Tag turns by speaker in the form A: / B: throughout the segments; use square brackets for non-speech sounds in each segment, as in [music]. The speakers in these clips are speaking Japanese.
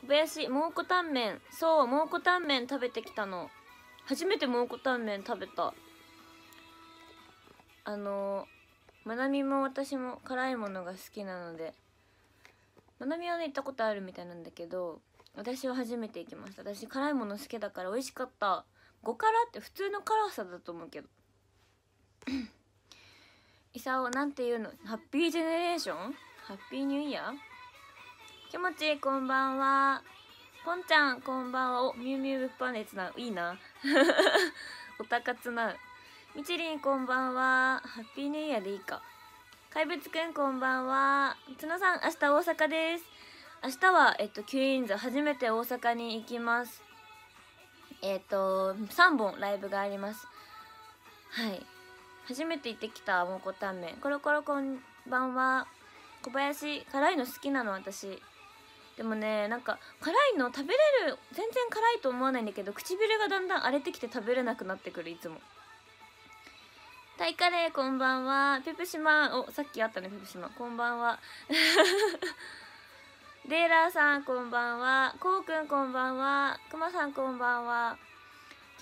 A: 小林蒙古タンメン。そう蒙古タンメン食べてきたの。初めて蒙古タンメン食べた。あのまなみも私も辛いものが好きなので。まなみはね行ったことあるみたいなんだけど私は初めて行きました。私辛いもの好きだから美味しかった。5辛って普通の辛さだと思うけど。イサオなんていうの？ハッピージェネレーション？ハッピーニューイヤー？気持ちいいこんばんは。ぽんちゃんこんばんは。おミュウミュウ物販熱ないいな。おたかつなうみちりんこんばんは。ハッピーニューイヤーでいいか。怪物くんこんばんは。角さん明日大阪です。明日はえっとキュインズ初めて大阪に行きます。えっと3本ライブがあります。はい。初めて行ってきた蒙古タンメン。コロコロこんばんは。小林辛いの好きなの私。でもねなんか辛いの食べれる全然辛いと思わないんだけど唇がだんだん荒れてきて食べれなくなってくるいつも。タイカレーこんばんは。ペプシマンおさっきあったねペプシマ。ンこんばんは。[laughs] デーラーさんこんばんは。こうくんこんばんは。くまさんこんばんは。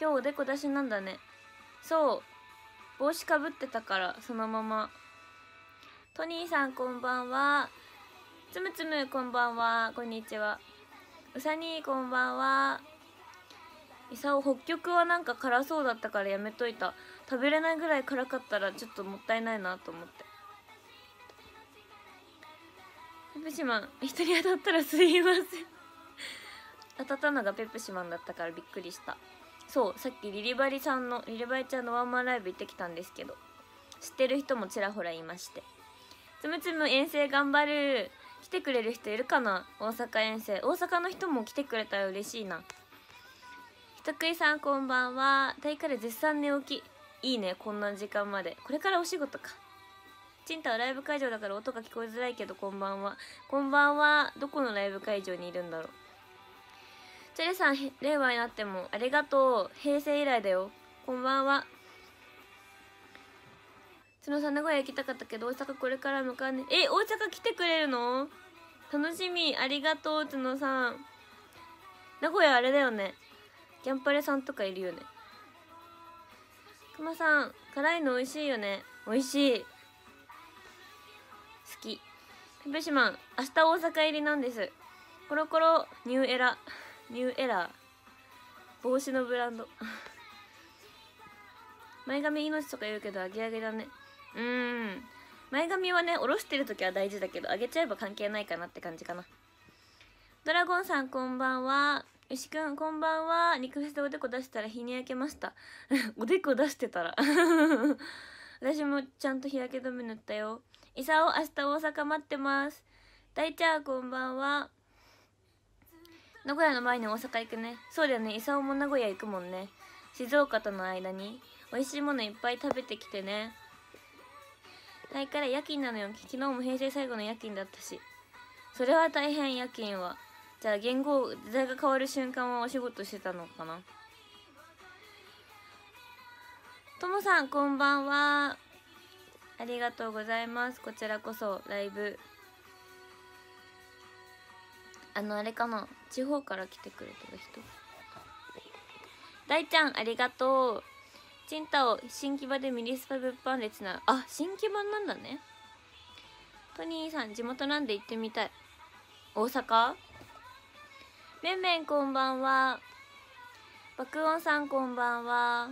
A: 今日おでこ出しなんだね。そう。帽子かぶってたからそのまま。トニーさんこんばんは。つむつむこんばんは。こんにちは。うさにこんばんは。いさお北極はなんか辛そうだったからやめといた。食べれないぐらい辛かったらちょっともったいないなと思って。ペプシマン一人当たったらすいません。当たったのがペプシマンだったからびっくりした。そうさっきリリバリさんのリリバリちゃんのワンマンライブ行ってきたんですけど。知ってる人もちらほらいまして。つむつむ遠征頑張る。来てくれる人いるかな？大阪遠征。大阪の人も来てくれたら嬉しいな。人食いさんこんばんは。タイカレ絶賛寝起き。いいね。こんな時間まで。これからお仕事か。チンタはライブ会場だから音が聞こえづらいけどこんばんは。こんばんは。どこのライブ会場にいるんだろう？チェレさん令和になってもありがとう。平成以来だよ。こんばんは。角さ名古屋行きたかったけど大阪これから向かうねえ大阪来てくれるの？楽しみ。ありがとう角さん。名古屋あれだよね。ギャンパレさんとかいるよね。くまさん辛いの美味しいよね。美味しい。好き。ペペシマン明日大阪入りなんです。コロコロニューエラ。ニューエラー。帽子のブランド。前髪命とか言うけどアゲアゲだね。うん。前髪はね下ろしてる時は大事だけど上げちゃえば関係ないかなって感じかな。ドラゴンさんこんばんは。牛くんこんばんは。肉フェスでおでこ出したら日に焼けました。[laughs] おでこ出してたら。[laughs] 私もちゃんと日焼け止め塗ったよ。いさお明日大阪待ってます。大ちゃんこんばんは。名古屋の前に大阪行くね。そうだよね。いさおも名古屋行くもんね。静岡との間に。美味しいものいっぱい食べてきてね。大から夜勤なのよ。昨日も平成最後の夜勤だったし。それは大変夜勤は。じゃあ言語時代が変わる瞬間はお仕事してたのかな。ともさんこんばんは。ありがとうございます。こちらこそライブ。あのあれかな。地方から来てくれてる人。大ちゃんありがとう。チンタオ新木場でミニスパ物販列なあ新木場なんだね。トニーさん地元なんで行ってみたい。大阪？めんめんこんばんは。爆音さんこんばんは。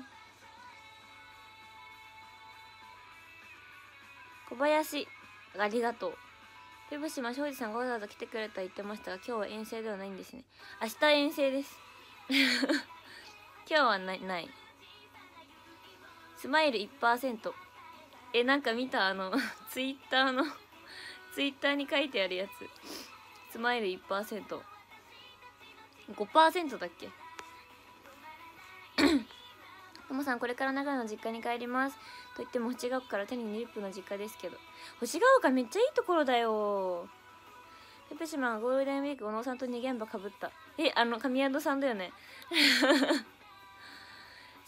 A: 小林ありがとう。ペブ島庄司さんがわざわざ来てくれた言ってましたが今日は遠征ではないんですね。明日遠征です。[laughs] 今日はないない。スマイル1%えなんか見た？あの [laughs] ツイッターのツイッターに書いてあるやつ。スマイル 1%5% だっけ？[coughs] ともさんこれから長野の実家に帰ります。と言っても星ヶ丘から手に20分の実家ですけど。星ヶ丘めっちゃいいところだよ。ペペシマンゴールデンウィーク小野さんと2現場かぶった。えあの神宿さんだよね。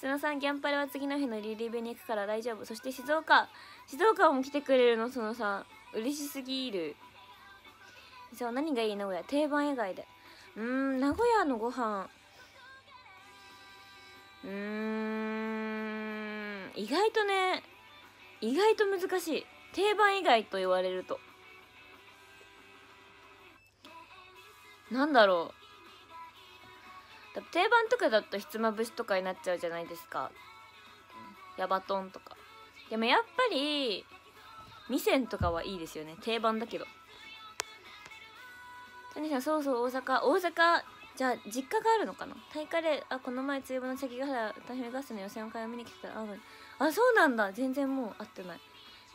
A: 砂さんギャンパレは次の日のリリベに行くから大丈夫。そして静岡。静岡も来てくれるの？そのさん嬉しすぎる。そう何がいいのこれ定番以外で。うん名古屋のご飯。うん意外とね意外と難しい。定番以外と言われると。なんだろう。定番とかだとひつまぶしとかになっちゃうじゃないですか。ヤバトンとか。でもやっぱり味仙とかはいいですよね。定番だけど。谷さんそうそう大阪。大阪じゃあ実家があるのかな？タイカレー。あこの前梅雨の関ヶ原歌姫ガスの予選会を見に来てたらああそうなんだ。全然もう会ってない。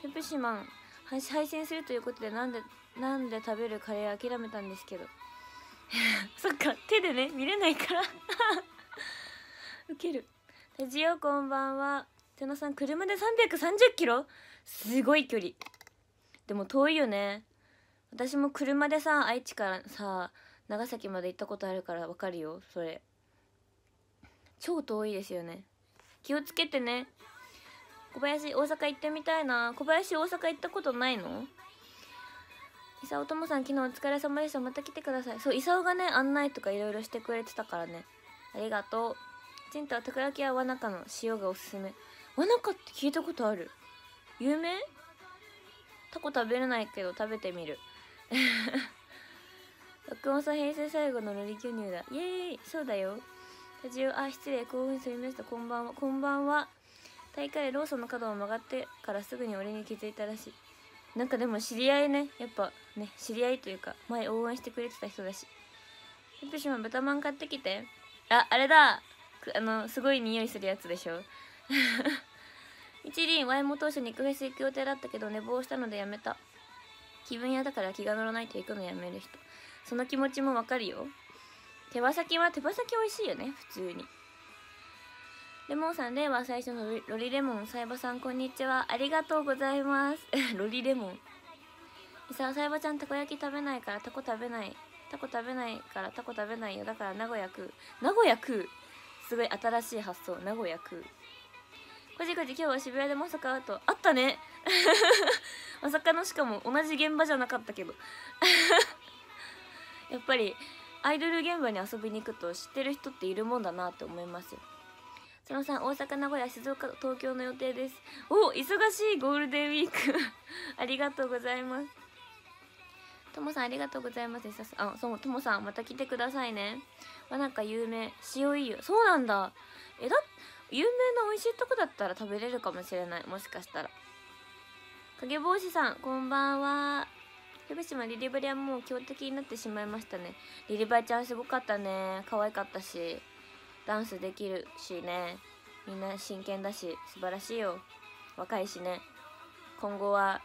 A: ペプシマン配線するということでなんでなんで食べるカレー諦めたんですけど。[laughs] そっか手でね見れないから。[laughs] ウケる。ラジオこんばんは。瀬野さん車で330キロ？すごい距離。でも遠いよね。私も車でさ愛知からさ長崎まで行ったことあるからわかるよそれ。超遠いですよね。気をつけてね。小林大阪行ってみたいな。小林大阪行ったことないの？伊佐おともさん昨日お疲れ様でした。また来てください。そう伊佐がね案内とかいろいろしてくれてたからね。ありがとう。ちんとたこ焼きはわなかの塩がおすすめ。わなかって聞いたことある？有名？タコ食べれないけど食べてみる。[laughs] 録音さ平成最後のロリ巨乳だ。イエーイ。そうだよ。スタジオ。あ失礼。興奮すみました。こんばんは。こんばんは。大会ローソンの角を曲がってからすぐに俺に気づいたらしい。なんかでも知り合いね。やっぱね知り合いというか前応援してくれてた人だし。ペプシマ豚まん買ってきて。ああれだ。あのすごい匂いするやつでしょ。[laughs] 一輪ワイモ当初肉フェス行く予定だったけど寝坊したのでやめた。気分屋だから気が乗らないと行くのやめる人。その気持ちもわかるよ。手羽先は手羽先美味しいよね普通に。レモンさん令和最初のロリレモンサイバさんこんにちは。ありがとうございます。[laughs] ロリレモン。いさサイバちゃんたこ焼き食べないからタコ食べない。タコ食べないからタコ食べないよ。だから名古屋食う名古屋食うすごい新しい発想。名古屋食うこじこじ今日は渋谷でまさかあと。あったね。[laughs] まさかのしかも同じ現場じゃなかったけど。[laughs] やっぱりアイドル現場に遊びに行くと知ってる人っているもんだなって思いますよ。佐野さん大阪名古屋静岡東京の予定です。お忙しいゴールデンウィーク。[laughs] ありがとうございます。ともさんありがとうございますあそうともさんまた来てくださいね。わなんか有名。塩いいよ。そうなんだ。えだ有名な美味しいとこだったら食べれるかもしれない。もしかしたら。影帽子さんこんばんは。福島リリバリはもう強敵になってしまいましたね。リリバリちゃんすごかったね。可愛かったし。ダンスできるしね。みんな真剣だし素晴らしいよ。若いしね。今後は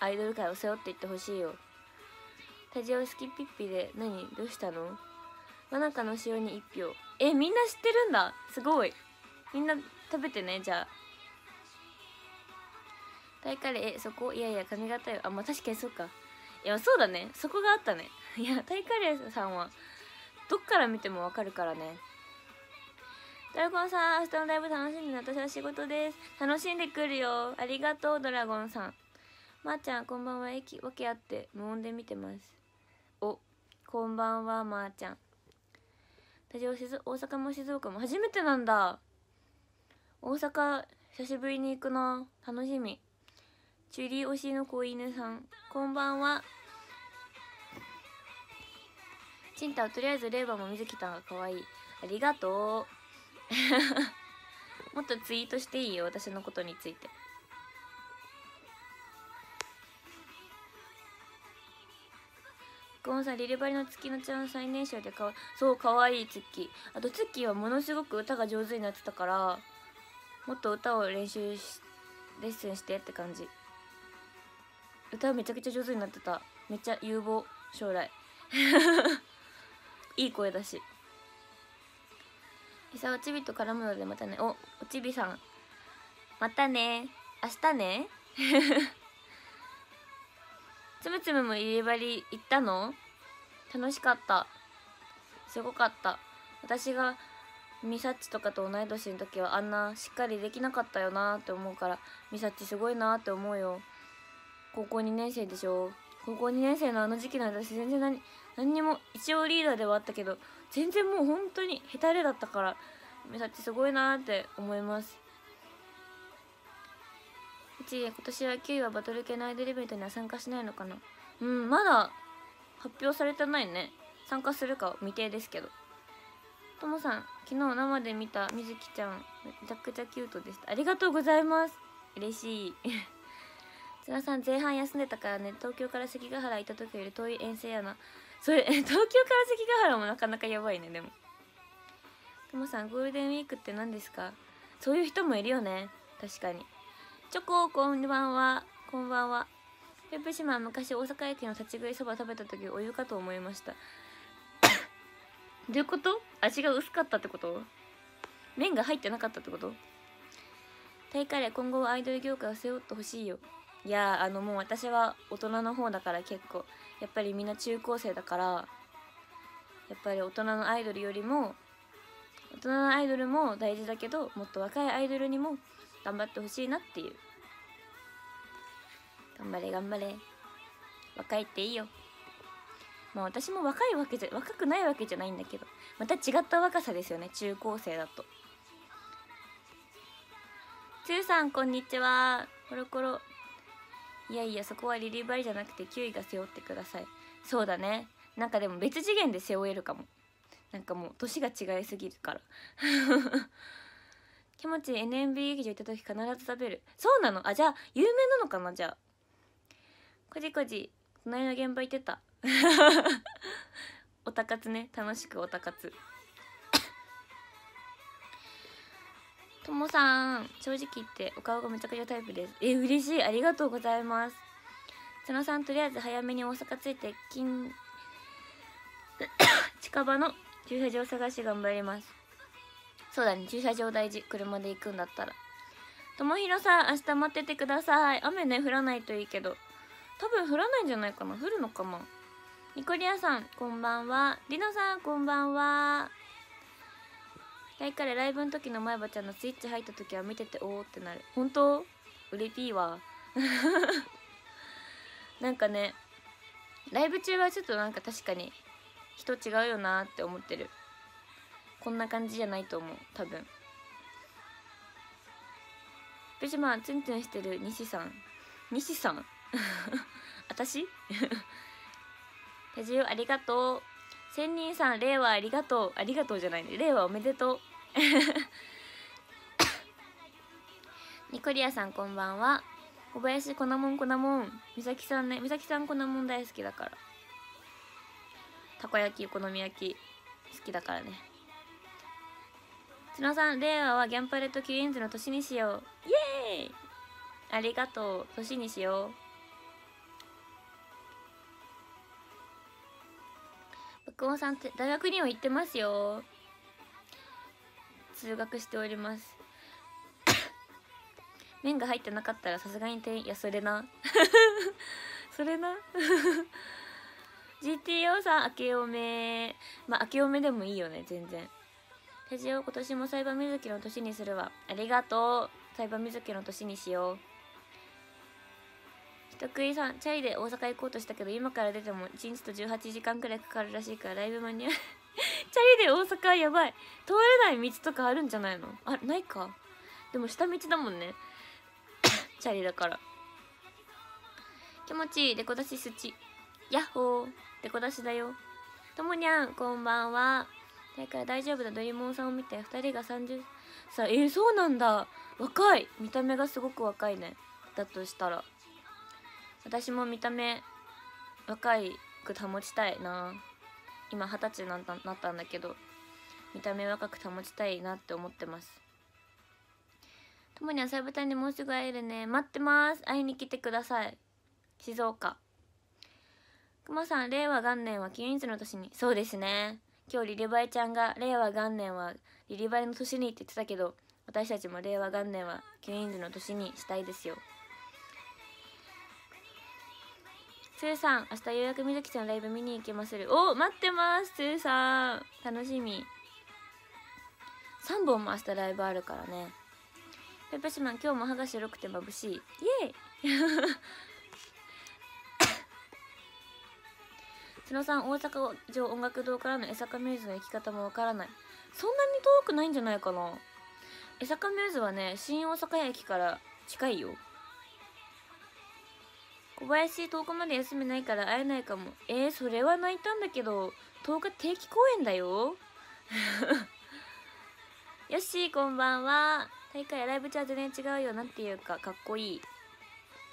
A: アイドル界を背負っていってほしいよ。タジオスキピッピで何どうしたの？真中の塩に1票。えみんな知ってるんだ？すごい。みんな食べてねじゃあ。タイカレー。えそこ？いやいや髪型よ。あまあ確かにそうか。いやそうだね。そこがあったね。[laughs] いやタイカレーさんはどっから見てもわかるからね。ドラゴンさん明日のライブ楽しみに私は仕事です。楽しんでくるよ。ありがとうドラゴンさん。まー、ちゃんこんばんは。駅わけあって無音で見てます。お。こんばんはまー、あ、ちゃん。私は大阪も静岡も。初めてなんだ。大阪久しぶりに行くな。楽しみ。チュリー推しの子犬さん。こんばんは。ちんたとりあえずレーバーも水木た。んが可愛い。ありがとう。[laughs] もっとツイートしていいよ私のことについて。ゴンさんリリバリの月のちゃん最年少でかわそうかわいいツッキー。あとツッキーはものすごく歌が上手になってたからもっと歌を練習しレッスンしてって感じ。歌めちゃくちゃ上手になってた。めっちゃ有望将来。[laughs] いい声だし。いさおちびと絡むのでまたね。おおちびさん。またね。明日ね。[laughs] つむつむも入れ張り行ったの？楽しかった。すごかった。私がミサッチとかと同い年の時はあんなしっかりできなかったよなって思うからミサッチすごいなって思うよ。高校2年生でしょ。高校2年生のあの時期の私全然何何にも一応リーダーではあったけど全然もう本当にヘタレだったから美咲すごいなって思います。うち今年は9位はバトル系のアイドルイベントには参加しないのかな。うんまだ発表されてないね。参加するか未定ですけど。ともさん昨日生で見たみずきちゃんめちゃくちゃキュートでした。ありがとうございます。嬉しい。津田さん前半休んでたからね東京から関ヶ原行った時より遠い遠征やな。それ [laughs] 東京から関ヶ原もなかなかやばいねでも。ともさんゴールデンウィークって何ですか？そういう人もいるよね。確かに。チョコこんばんは。こんばんは。ペプシマン昔大阪駅の立ち食いそば食べた時お湯かと思いました。[coughs] どういうこと？味が薄かったってこと？麺が入ってなかったってこと？タイカレー今後はアイドル業界を背負ってほしいよ。いやあのもう私は大人の方だから結構やっぱりみんな中高生だからやっぱり大人のアイドルよりも大人のアイドルも大事だけどもっと若いアイドルにも頑張ってほしいなっていう。頑張れ頑張れ。若いっていいよ。まあ私も若いわけじゃ若くないわけじゃないんだけどまた違った若さですよね中高生だと。つーさんこんにちは。コロコロ。いやいやそこはリリーバリじゃなくて9位が背負ってください。そうだね。なんかでも別次元で背負えるかも。なんかもう年が違いすぎるから。気持ち NMB 劇場行った時必ず食べる。そうなの？あじゃあ有名なのかな？じゃあ。こじこじ隣の現場行ってた。[laughs] おたかつね。楽しくおたかつ。ともさん正直言ってお顔がめちゃくちゃタイプです。え嬉しい。ありがとうございます。佐野さんとりあえず早めに大阪着いて近 [coughs] 近場の駐車場探し頑張ります。そうだね。駐車場大事。車で行くんだったら。ともひろさん明日待っててください。雨ね降らないといいけど。多分降らないんじゃないかな。降るのかな。ニコリアさんこんばんは。りのさんこんばんは。大彼ライブの時の前歯ちゃんのスイッチ入った時は見てておおってなる。本当？うれぴーわ。[laughs] なんかねライブ中はちょっとなんか確かに人違うよなって思ってる。こんな感じじゃないと思う多分。ペジマツンツンしてる西さん。西さん？[laughs] 私？[laughs] 手順ありがとう。千人さん令和ありがとう。ありがとうじゃないね。令和おめでとう。ニコリアさんこんばんは。小林こなもんこなもん。美咲さんね。美咲さんこなもん大好きだから。たこ焼きお好み焼き好きだからね。角さん令和はギャンパレとキュインズの年にしよう。イエーイ。ありがとう。年にしよう音さんって大学には行ってますよ。通学しております。[coughs] 麺が入ってなかったらさすがに店員いや [laughs] それな。それな GTO さん明けおめ。まあ明けおめでもいいよね全然。手塩今年もサイバー水木の年にするわ。ありがとう。サイバー水木の年にしよう。人食いさんチャリで大阪行こうとしたけど今から出ても1日と18時間くらいかかるらしいからライブ間に合う。[laughs] チャリで大阪やばい。通れない道とかあるんじゃないの？あないか。でも下道だもんね。[coughs] チャリだから。気持ちいい。デコ出しすち。ヤッホー。デコ出しだよ。ともにゃんこんばんは。だから大丈夫だ。ドリモンさんを見て2人が30さあえー、そうなんだ。若い。見た目がすごく若いね。だとしたら。私も見た目若いく保ちたいな。今二十歳になったなったんだけど見た目若く保ちたいなって思ってます。ともに朝舞台にもうすぐ会えるね。待ってます。会いに来てください。静岡。くまさん令和元年はキュインズの年に。そうですね。今日リリバイちゃんが令和元年はリリバイの年にって言ってたけど私たちも令和元年はキュインズの年にしたいですよ。つーさん明日ようやくみずきちゃんライブ見に行けまする。お待ってますつーさん。楽しみ。3本も明日ライブあるからね。ペペシマン今日も歯が白くて眩しい。イエイ。[laughs] 瀬野さん大阪城音楽堂からの江坂ミューズの行き方もわからない。そんなに遠くないんじゃないかな。江坂ミューズはね新大阪駅から近いよ。小林10日まで休みないから会えないかも。えー、それは泣いたんだけど10日定期公演だよ。[laughs] よしこんばんは。大会ライブチャー全然違うよなんていうかかっこいい。と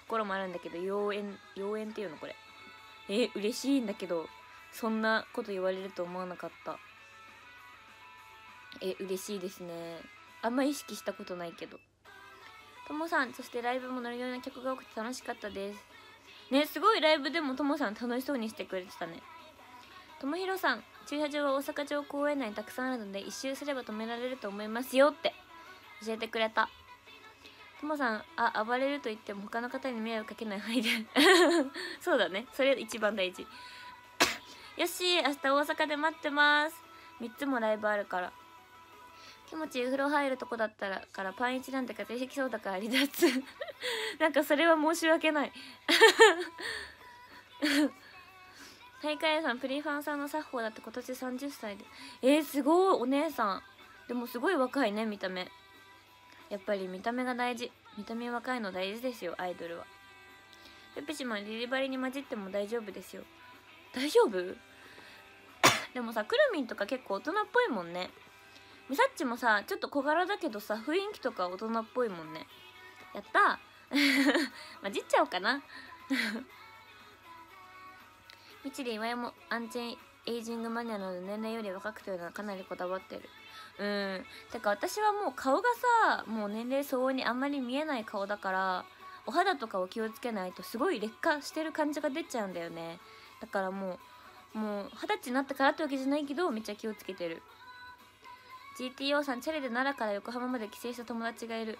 A: ころもあるんだけど妖艶妖艶っていうのこれ。えー、嬉しいんだけどそんなこと言われると思わなかった。え嬉しいですね。あんま意識したことないけど。ともさんそしてライブもノリノリな曲が多くて楽しかったです。ねすごいライブでもともさん楽しそうにしてくれてたね。ともひろさん駐車場は大阪城公園内にたくさんあるので一周すれば止められると思いますよって教えてくれた。ともさんあ暴れると言っても他の方に迷惑かけない範囲で。[laughs] そうだね。それ一番大事。[coughs] よし明日大阪で待ってます。3つもライブあるから。気持ちいい風呂入るとこだったらからパンイチなんて風邪ひきそうだから離脱。[laughs] なんかそれは申し訳ない。大会屋さんプリファンさんの作法だって今年30歳で。えー、すごいお姉さん。でもすごい若いね見た目。やっぱり見た目が大事。見た目若いの大事ですよアイドルは。ペペシマンリリバリに混じっても大丈夫ですよ。大丈夫？[coughs] でもさくるみんとか結構大人っぽいもんね。みさっちもさちょっと小柄だけどさ雰囲気とか大人っぽいもんね。やった？[laughs] 混じっちゃおうかな。みちり岩井もアンチエイジングマニアなので年齢より若くというのはかなりこだわってる。うん。てか私はもう顔がさもう年齢相応にあんまり見えない顔だからお肌とかを気をつけないとすごい劣化してる感じが出ちゃうんだよね。だからもうもう二十歳になったからってわけじゃないけどめっちゃ気をつけてる。GTO さんチャリで奈良から横浜まで帰省した友達がいる。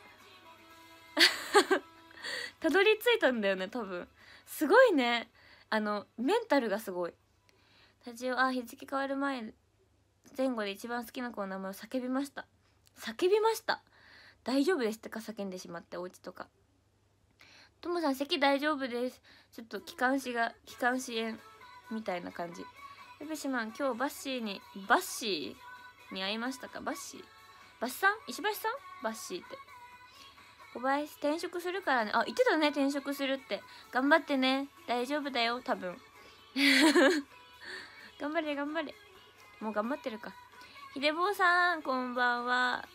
A: [laughs] たどり着いたんだよね多分。すごいね。あのメンタルがすごい。タジオあ日付変わる前前後で一番好きな子の名前を叫びました。叫びました。大丈夫ですってか叫んでしまってお家とか。ともさん咳大丈夫です。ちょっと気管支が気管支炎みたいな感じ。ペペシマン今日バッシーにバッシー？に会いましたか？バッシー。バッシさん？石橋さん？バッシーって。小林転職するからね。あ言ってたね転職するって。頑張ってね。大丈夫だよ多分。[laughs] 頑張れ頑張れ。もう頑張ってるか。ひでぼうさんこんばんは。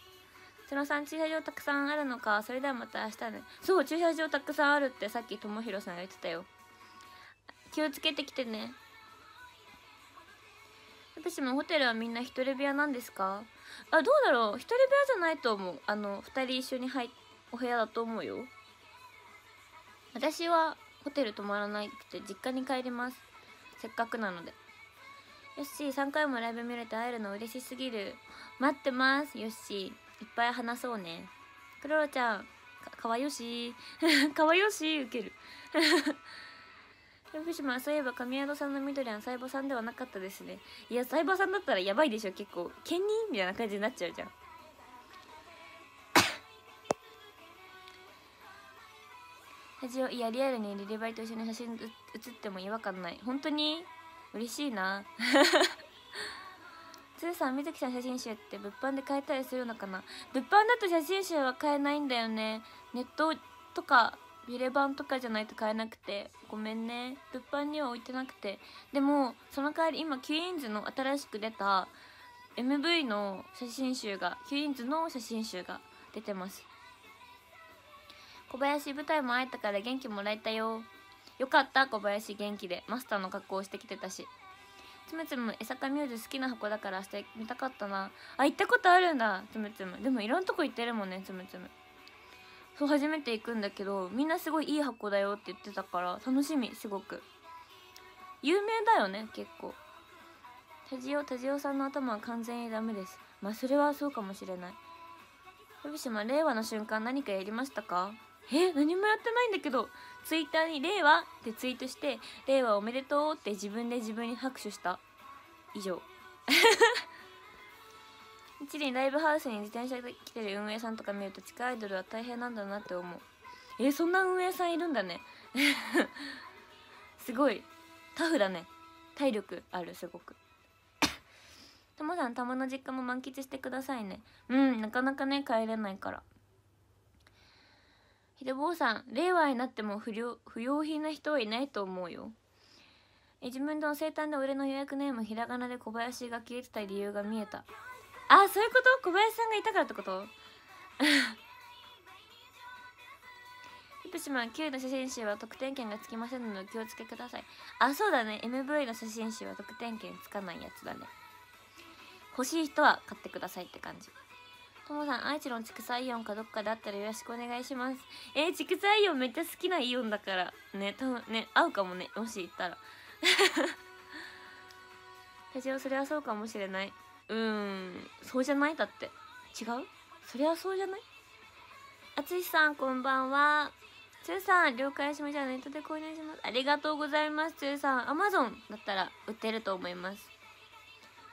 A: そのさん駐車場たくさんあるのか。それではまた明日ね。そう駐車場たくさんあるってさっきともひろさんが言ってたよ。気をつけてきてね。私もホテルはみんな一人部屋なんですか？あどうだろう。一人部屋じゃないと思う。あの二人一緒に入お部屋だと思うよ。私はホテル泊まらないくて実家に帰ります。せっかくなので。よっしー3回もライブ見れて会えるの嬉しすぎる。待ってます。よっしーいっぱい話そうね。クロロちゃんかかわよし。ー [laughs] かわよしーウケる。福島そういえば神宿さんの緑はサイボさんではなかったですね。いやサイボさんだったらやばいでしょ結構。兼任みたいな感じになっちゃうじゃん。[coughs] ラジオいやリアルにリリバイと一緒に写真写っても違和感ない。本当に？嬉しいな。[laughs] つーさん水木さん写真集って物販で買えたりするのかな？物販だと写真集は買えないんだよね。ネットとかビレ版とかじゃないと買えなくてごめんね。物販には置いてなくて。でもその代わり今キュイーンズの新しく出た MV の写真集がキュイーンズの写真集が出てます。小林舞台も会えたから元気もらえたよ。よかった小林元気で。マスターの格好をしてきてたし。つむつむ江坂ミューズ好きな箱だから明日見たかったな。あ行ったことあるんだつむつむ。でもいろんなとこ行ってるもんねつむつむ。そう初めて行くんだけどみんなすごいいい箱だよって言ってたから楽しみすごく。有名だよね結構。タジオタジオさんの頭は完全にダメです。まあそれはそうかもしれない。福島令和の瞬間何かやりましたか？え何もやってないんだけどツイッターに「令和」ってツイートして「令和おめでとう」って自分で自分に拍手した。以上。一輪ライブハウスに自転車で来てる運営さんとか見ると地下アイドルは大変なんだなって思う。えそんな運営さんいるんだね。[laughs] すごい。タフだね。体力あるすごく。ともさんたまの実家も満喫してくださいね。うんなかなかね帰れないから。ひでぼうさん令和になっても不良不要品な人はいないと思うよ。え自分の生誕で俺の予約ネームひらがなで小林が消えてた理由が見えた。あそういうこと？小林さんがいたからってこと？ヒプシマン9の写真集は得点券がつきませんのでお気をつけください。あそうだね。MV の写真集は得点券つかないやつだね。欲しい人は買ってくださいって感じ。ともさん愛知の畜産イオンかどっかであったらよろしくお願いします。えー、畜産イオンめっちゃ好きなイオンだからね。多分ね合うかもね。もし行ったら。ラジオそれはそうかもしれない。うーん。そうじゃない？だって。違う？そりゃそうじゃない？あつしさんこんばんは。つーさん了解しました。ネットで購入します。ありがとうございます。つーさんアマゾンだったら売ってると思います。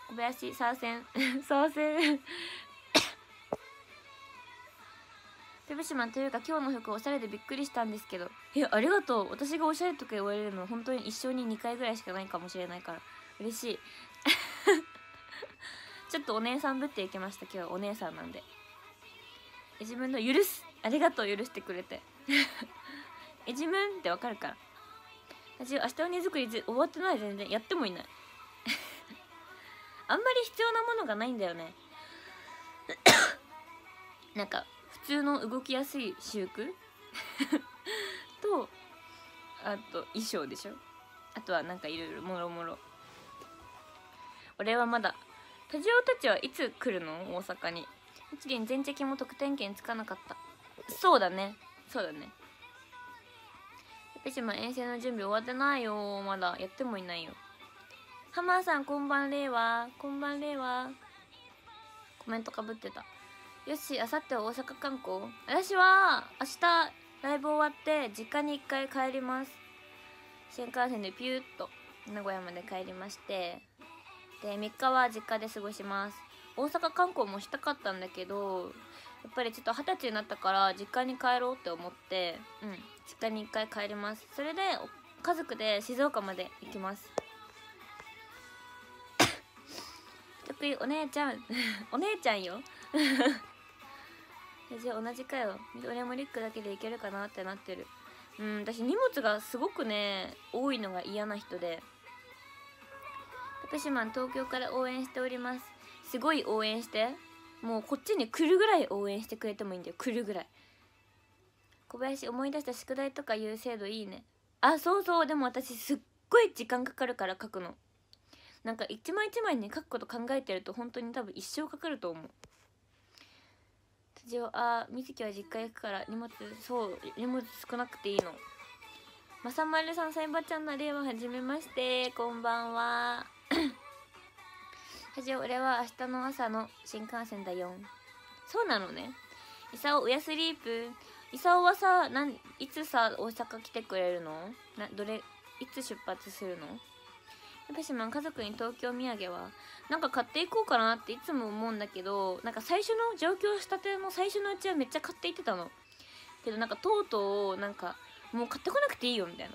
A: 小林サーセンサーセンペプシマンというか今日の服おしゃれでびっくりしたんですけど。えありがとう。私がおしゃれとか言われるの本当に一生に2回ぐらいしかないかもしれないから。嬉しい。[laughs] ちょっとお姉さんぶっていきました。今日お姉さんなんで。自分の許す。ありがとう許してくれて。え自分ってわかるから私明日の荷造り終わってない全然。やってもいない。[laughs] あんまり必要なものがないんだよね。[coughs] なんか普通の動きやすい私服 [laughs] とあと衣装でしょ。あとはなんかいろいろもろもろ。俺はまだタジオたちはいつ来るの？大阪に。一輪全チェキも得点券つかなかった。そうだね。そうだね。ペシマ遠征の準備終わってないよ。まだやってもいないよ。ハマーさんこんばんれいわ。こんばんれいわ。コメントかぶってた。よしあさっては大阪観光。私は明日ライブ終わって実家に一回帰ります。新幹線でピューッと名古屋まで帰りましてで3日は実家で過ごします。大阪観光もしたかったんだけどやっぱりちょっと二十歳になったから実家に帰ろうって思ってうん実家に一回帰ります。それで家族で静岡まで行きます。[coughs] 得意お姉ちゃん。[laughs] お姉ちゃんよ。[laughs] じゃあ同じかよ。俺もリュックだけでいけるかなってなってる。うん私荷物がすごくね多いのが嫌な人でペペシマン東京から応援しております。すごい応援して。もうこっちに来るぐらい応援してくれてもいいんだよ。来るぐらい。小林思い出した宿題とかいう制度いいね。あそうそう。でも私すっごい時間かかるから書くの。なんか一枚一枚に書くこと考えてると本当に多分一生かかると思う。辻尾あみずきは実家行くから荷物そう荷物少なくていいの。まさまるさんさいばちゃんの令和はじめまして。こんばんは。[clears throat] はじ俺は明日の朝の新幹線だよそうなのね。いさおおやスリープいさおはさなんいつさ大阪来てくれるの？などれいつ出発するの？やっぱしま家族に東京土産はなんか買っていこうかなっていつも思うんだけどなんか最初の上京したての最初のうちはめっちゃ買っていってたの。けどなんかとうとうなんかもう買ってこなくていいよみたい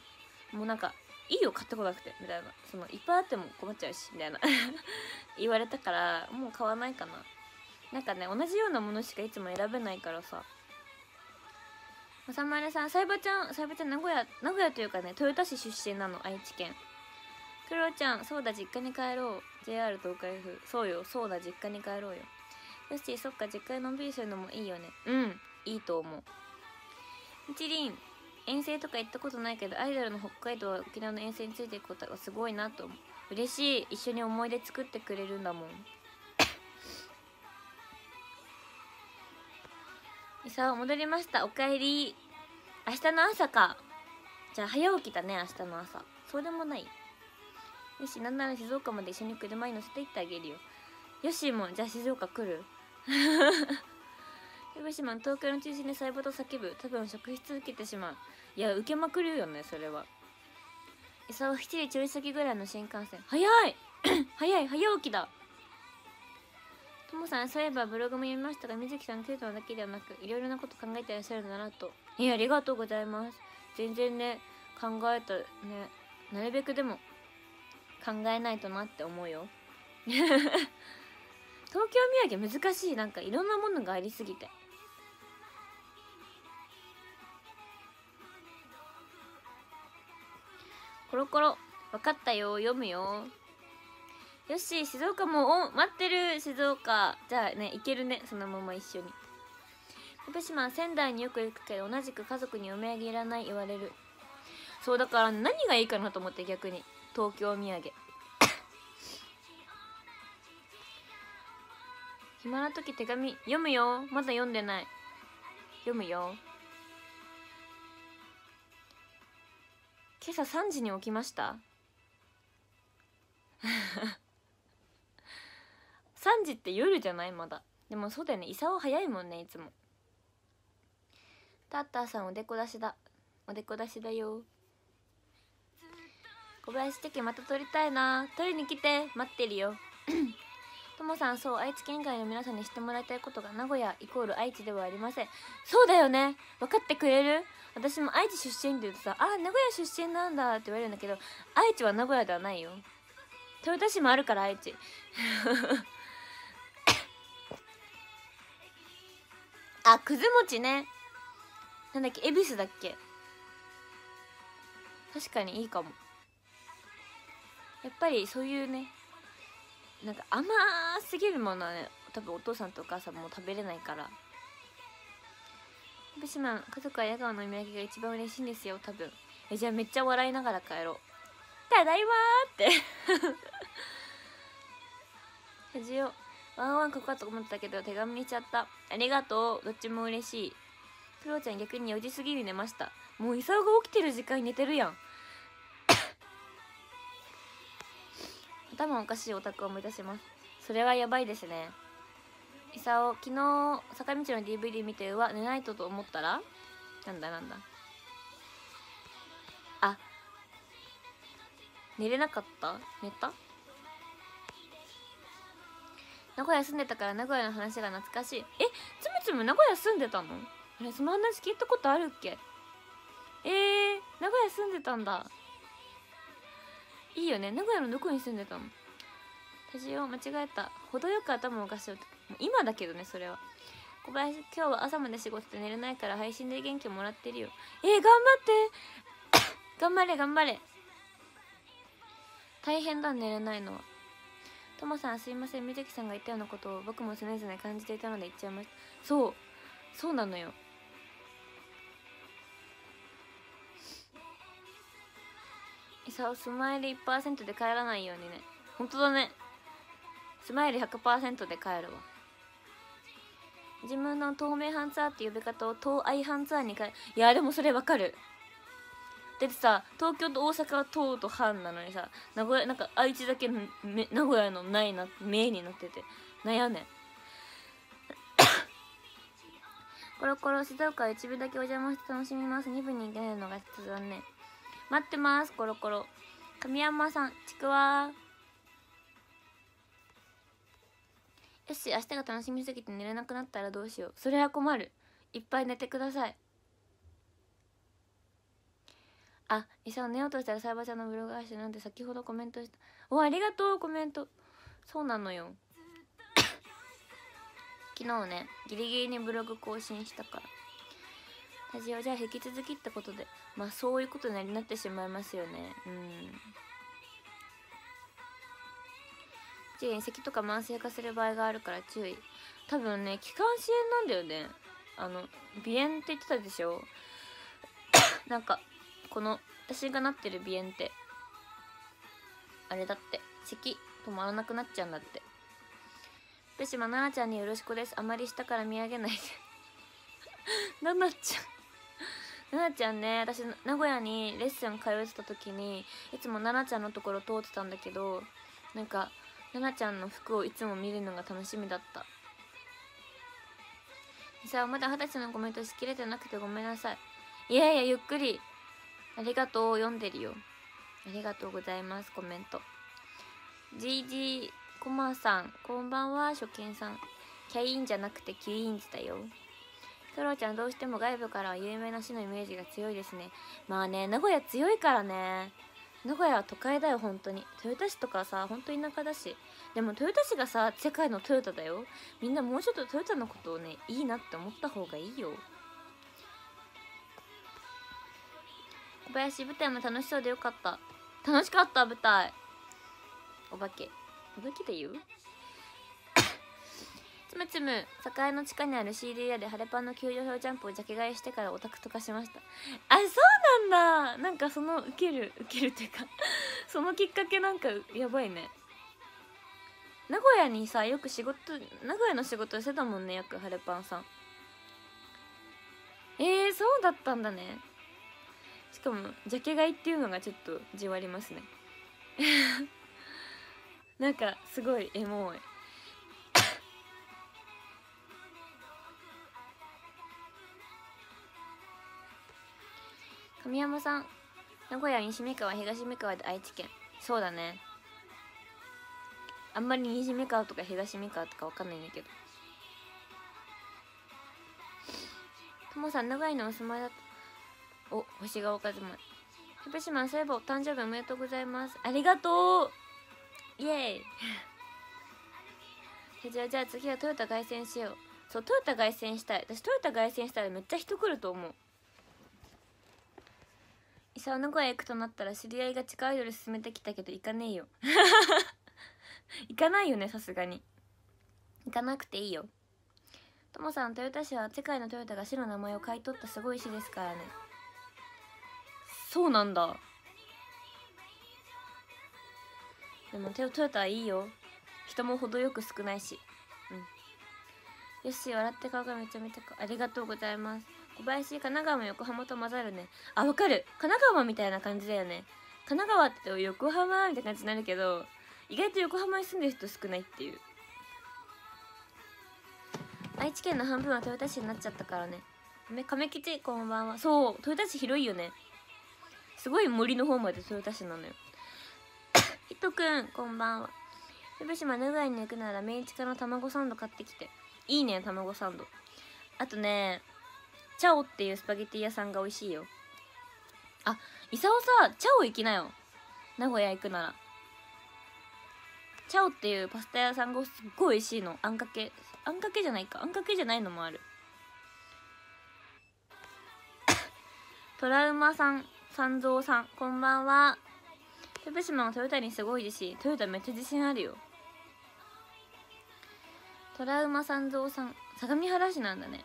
A: な。もうなんかいいよ買ってこなくてみたいな。そのいっぱいあっても困っちゃうしみたいな。[laughs] 言われたからもう買わないかな。なんかね同じようなものしかいつも選べないからさ。まさまるさんさいばちゃんさいばちゃん名古屋名古屋というかね豊田市出身なの愛知県。クロちゃんそうだ実家に帰ろう。JR 東海風そうよそうだ実家に帰ろうよ。よしそっか実家にのんびりするのもいいよね。うんいいと思う。一輪遠征とか行ったことないけどアイドルの北海道沖縄の遠征についていくことがすごいなと思う。嬉しい。一緒に思い出作ってくれるんだもん。いさお戻りました。おかえり。明日の朝か。じゃあ早起きだね明日の朝。そうでもない。よしなんなら静岡まで一緒に車に乗せて行ってあげるよ。よしもじゃあ静岡来る。よしマン東京の中心で細胞と叫ぶ。多分食し続けてしまういや受けまくるよねそれは。餌を7時ちょい過ぎぐらいの新幹線。早い！[coughs] 早い早起きだ。ともさんそういえばブログも読みましたが水木さんキュートなだけではなくいろいろなこと考えてらっしゃるんだなと。いやありがとうございます。全然ね考えたねなるべくでも考えないとなって思うよ。[laughs] 東京土産難しい。なんかいろんなものがありすぎてコロコロ。分かったよ。読むよ。よし静岡も。お待ってる。静岡。じゃあね行けるね。そのまま一緒に。福島仙台によく行くけど同じく家族にお土産いらない。言われる。そうだから何がいいかなと思って逆に。東京土産。[coughs] 暇な時手紙。読むよ。まだ読んでない。読むよ。今朝3時に起きました。[laughs] 3時って夜じゃない？まだ。でもそうだよね功早いもんねいつも。タッターさんおでこ出しだ。おでこ出しだよ。小林チェキまた撮りたいな。撮りに来て。待ってるよ。ともさんそう愛知県外の皆さんに知ってもらいたいことが名古屋イコール愛知ではありません。そうだよね。分かってくれる？私も愛知出身って言うとさ「あ名古屋出身なんだ」って言われるんだけど愛知は名古屋ではないよ。豊田市もあるから愛知。[coughs] あくず餅ね。なんだっけ？恵比寿だっけ？確かにいいかも。やっぱりそういうねなんか甘すぎるものはね多分お父さんとお母さんも食べれないから。福島家族は笑顔のお土産が一番嬉しいんですよ多分。えじゃあめっちゃ笑いながら帰ろう。ただいまーって。[laughs] 恥をワンワン書こうと思ったけど手紙にしちゃった。ありがとう。どっちも嬉しい。クロちゃん逆に4時過ぎに寝ました。もう功が起きてる時間に寝てるやん。頭おかしいオタクを思い出します。それはやばいですね。功昨日坂道の DVD 見てうわ寝ないとと思ったら？なんだなんだ。あ寝れなかった？寝た？名古屋住んでたから名古屋の話が懐かしい。えつむつむ名古屋住んでたの？あれその話聞いたことあるっけ？えー、名古屋住んでたんだ。いいよね。名古屋のどこに住んでたの？私を間違えた。程よく頭をおかしい。今だけどねそれは。小林今日は朝まで仕事で寝れないから配信で元気もらってるよ。えー、頑張って。[coughs] 頑張れ頑張れ。大変だ寝れないのは。ともさんすいません。水木さんが言ったようなことを僕も常々感じていたので言っちゃいましたそう。そうなのよ。さスマイル1%で帰らないようにね。本当だね。スマイル100%で帰るわ。自分の透明ハンツアーって呼び方を東愛ハンツアーに変えいやでもそれわかる。だってさ東京と大阪は東と半なのにさ名古屋なんか愛知だけの名古屋のないな名になってて悩んねん。[coughs] コロコロ静岡一部だけお邪魔して楽しみます。2分に行けないのが残念待ってます。コロコロ。神山さんちくわ。よし明日が楽しみすぎて寝れなくなったらどうしよう。それは困る。いっぱい寝てください。あいさ寝ようとしたらサイバーちゃんのブログ配信なんて先ほどコメントした。おありがとうコメント。そうなのよ。昨日ねギリギリにブログ更新したからラジオじゃあ引き続きってことでまあそういうことになってしまいますよね。うん。次元咳とか慢性化する場合があるから注意。多分ね気管支炎なんだよね。あの鼻炎って言ってたでしょ？[coughs] なんかこの私がなってる鼻炎って。あれだって。咳止まらなくなっちゃうんだって。福島奈々ちゃんによろしくです。あまり下から見上げないで。[laughs] 奈々ちゃん奈々ちゃんね私名古屋にレッスン通ってた時にいつも奈々ちゃんのところ通ってたんだけどなんか奈々ちゃんの服をいつも見るのが楽しみだった。さあまだ二十歳のコメントしきれてなくてごめんなさい。いやいやゆっくり。ありがとう読んでるよ。ありがとうございますコメント。GG コマさんこんばんは初見さん。キャインじゃなくてキュインズだよ。クロちゃんどうしても外部からは有名な市のイメージが強いですね。まあね名古屋強いからね。名古屋は都会だよ本当に。豊田市とかさ本当田舎だし。でも豊田市がさ世界のトヨタだよ。みんなもうちょっとトヨタのことをねいいなって思った方がいいよ。小林舞台も楽しそうでよかった。楽しかった舞台。お化け。お化けで言う？つむつむ栄の地下にある CD 屋でハレパンの給料表ジャンプをジャケ買いしてからオタクとかしました。あそうなんだ。なんかそのウケるウケるっていうか [laughs] そのきっかけなんかやばいね。名古屋にさよく仕事名古屋の仕事してたもんねよくハレパンさん。えー、そうだったんだね。しかもジャケ買いっていうのがちょっとじわりますね。[laughs] なんかすごいエモい。神山さん名古屋西三河東三河で愛知県。そうだね。あんまり西三河とか東三河とかわかんないんだけど。ともさん名古屋にお住まいだお星が丘住まい。福島そういえばお誕生日おめでとうございます。ありがとう。イエーイ。[laughs] じゃあじゃあ次はトヨタ凱旋しよう。そうトヨタ凱旋したい。私トヨタ凱旋したらめっちゃ人来ると思う。伊沢の声行くとなったら知り合いが地下アイドル進めてきたけど行かねえよ。[laughs] 行かないよねさすがに。行かなくていいよ。ともさん豊田市は世界のトヨタが市の名前を買い取ったすごい市ですからね。そうなんだ。でもトヨタはいいよ。人も程よく少ないし。うん。よし笑って顔がめちゃめちゃありがとうございます小林神奈川も横浜と混ざるね。あわかる。神奈川みたいな感じだよね。神奈川って横浜みたいな感じになるけど意外と横浜に住んでる人少ないっていう。愛知県の半分は豊田市になっちゃったからね。亀吉こんばんは。そう豊田市広いよね。すごい森の方まで豊田市なのよ。[coughs] ひとくんこんばんは。福島長井に行くなら明治家の卵サンド買ってきて。いいね卵サンド。あとねチャオっていうスパゲティ屋さんが美味しいよ。あイサオさチャオ行きなよ。名古屋行くなら。チャオっていうパスタ屋さんがすっごい美味しいの。あんかけ。あんかけじゃないか。あんかけじゃないのもある。[coughs] トラウマさん三蔵さんこんばんは。福島もトヨタにすごいですしトヨタめっちゃ自信あるよ。トラウマ三蔵さん相模原市なんだね。